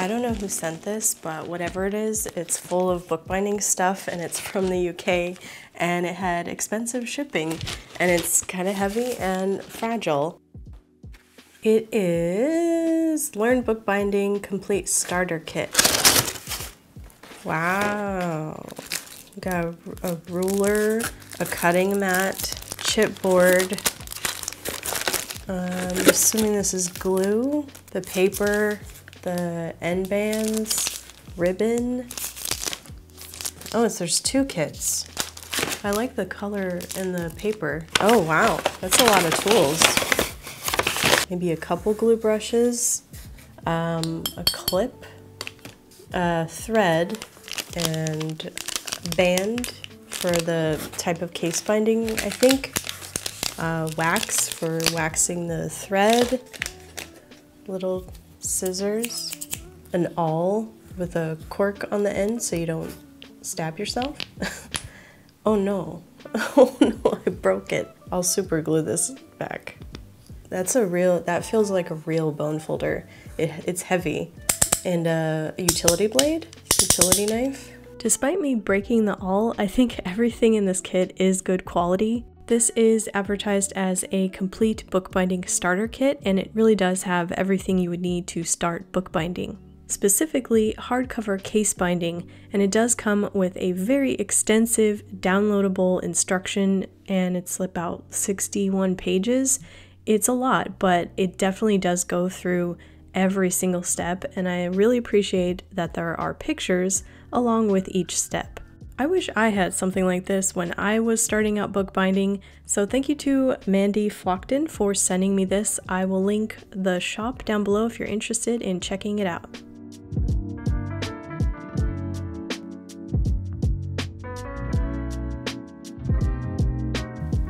I don't know who sent this, but whatever it is, it's full of bookbinding stuff and it's from the UK and it had expensive shipping and it's kind of heavy and fragile. It is Learn Bookbinding Complete Starter Kit. Wow. got a, a ruler, a cutting mat, chipboard. Um, I'm assuming this is glue, the paper, the end bands, ribbon. Oh, it's, there's two kits. I like the color in the paper. Oh, wow. That's a lot of tools. Maybe a couple glue brushes, um, a clip, a thread, and band for the type of case binding, I think. Uh, wax for waxing the thread, little scissors, an awl with a cork on the end so you don't stab yourself. oh no, oh no, I broke it. I'll super glue this back. That's a real, that feels like a real bone folder. It, it's heavy. And a utility blade, utility knife. Despite me breaking the awl, I think everything in this kit is good quality. This is advertised as a complete bookbinding starter kit, and it really does have everything you would need to start bookbinding. Specifically, hardcover case binding, and it does come with a very extensive downloadable instruction, and it's about 61 pages. It's a lot, but it definitely does go through every single step, and I really appreciate that there are pictures along with each step. I wish I had something like this when I was starting out bookbinding, so thank you to Mandy Flockton for sending me this. I will link the shop down below if you're interested in checking it out.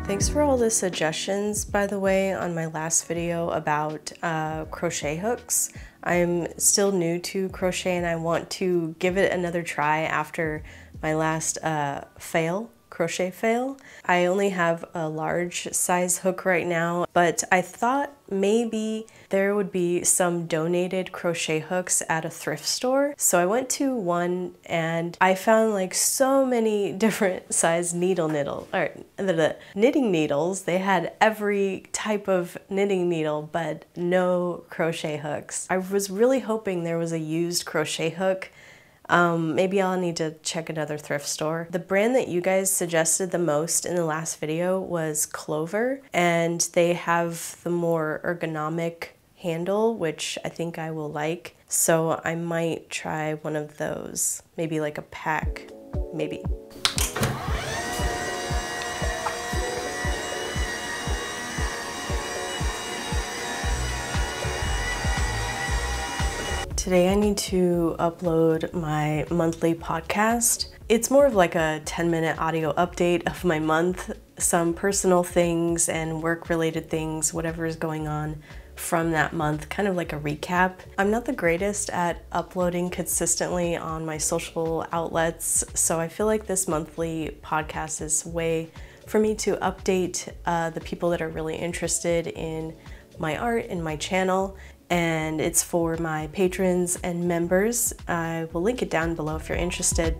Thanks for all the suggestions, by the way, on my last video about uh, crochet hooks. I'm still new to crochet and I want to give it another try after my last uh, fail, crochet fail. I only have a large size hook right now, but I thought maybe there would be some donated crochet hooks at a thrift store. So I went to one and I found like so many different size needle needle or the knitting needles. They had every type of knitting needle, but no crochet hooks. I was really hoping there was a used crochet hook um, maybe I'll need to check another thrift store. The brand that you guys suggested the most in the last video was Clover, and they have the more ergonomic handle, which I think I will like. So I might try one of those, maybe like a pack, maybe. Today I need to upload my monthly podcast. It's more of like a 10 minute audio update of my month, some personal things and work related things, whatever is going on from that month, kind of like a recap. I'm not the greatest at uploading consistently on my social outlets, so I feel like this monthly podcast is way for me to update uh, the people that are really interested in my art and my channel and it's for my patrons and members. I will link it down below if you're interested.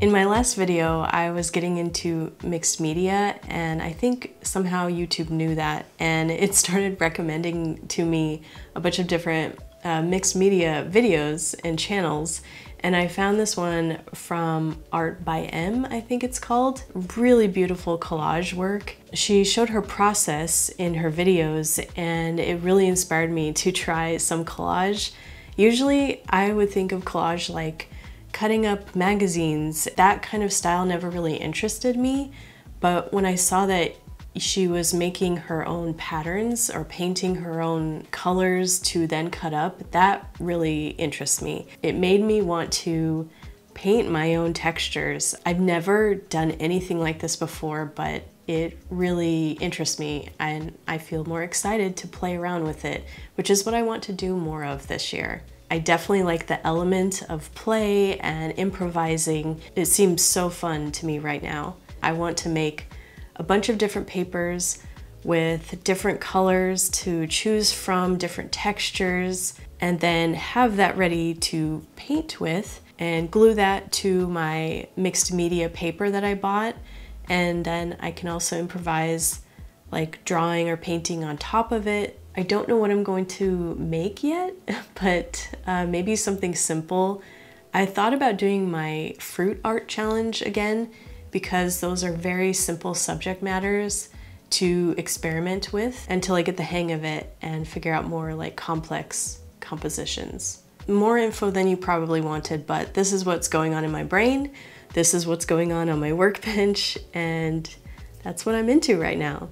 In my last video, I was getting into mixed media and I think somehow YouTube knew that and it started recommending to me a bunch of different uh, mixed media videos and channels and I found this one from Art by M, I think it's called. Really beautiful collage work. She showed her process in her videos and it really inspired me to try some collage. Usually I would think of collage like cutting up magazines, that kind of style never really interested me. But when I saw that she was making her own patterns or painting her own colors to then cut up, that really interests me. It made me want to paint my own textures. I've never done anything like this before, but it really interests me and I feel more excited to play around with it, which is what I want to do more of this year. I definitely like the element of play and improvising. It seems so fun to me right now. I want to make a bunch of different papers with different colors to choose from, different textures, and then have that ready to paint with and glue that to my mixed media paper that I bought. And then I can also improvise like drawing or painting on top of it. I don't know what I'm going to make yet, but uh, maybe something simple. I thought about doing my fruit art challenge again because those are very simple subject matters to experiment with until I get the hang of it and figure out more like complex compositions. More info than you probably wanted, but this is what's going on in my brain. This is what's going on on my workbench, and that's what I'm into right now.